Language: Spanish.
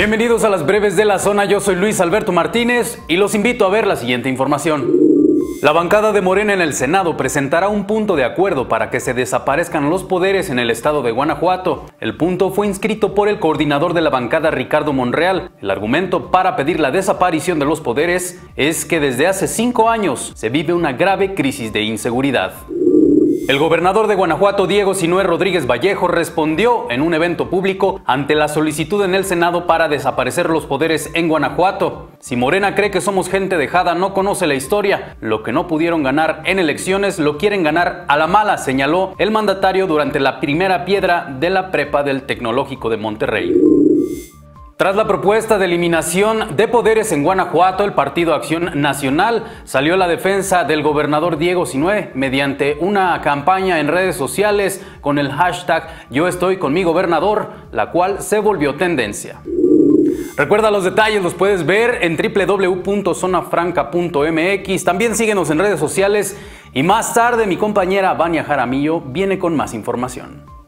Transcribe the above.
Bienvenidos a las breves de la zona, yo soy Luis Alberto Martínez y los invito a ver la siguiente información. La bancada de Morena en el Senado presentará un punto de acuerdo para que se desaparezcan los poderes en el estado de Guanajuato. El punto fue inscrito por el coordinador de la bancada Ricardo Monreal. El argumento para pedir la desaparición de los poderes es que desde hace cinco años se vive una grave crisis de inseguridad. El gobernador de Guanajuato, Diego Sinué Rodríguez Vallejo, respondió en un evento público ante la solicitud en el Senado para desaparecer los poderes en Guanajuato. Si Morena cree que somos gente dejada, no conoce la historia. Lo que no pudieron ganar en elecciones lo quieren ganar a la mala, señaló el mandatario durante la primera piedra de la prepa del Tecnológico de Monterrey. Tras la propuesta de eliminación de poderes en Guanajuato, el Partido Acción Nacional salió a la defensa del gobernador Diego Sinué mediante una campaña en redes sociales con el hashtag Yo estoy con mi gobernador, la cual se volvió tendencia. Recuerda los detalles, los puedes ver en www.zonafranca.mx. También síguenos en redes sociales y más tarde mi compañera Vania Jaramillo viene con más información.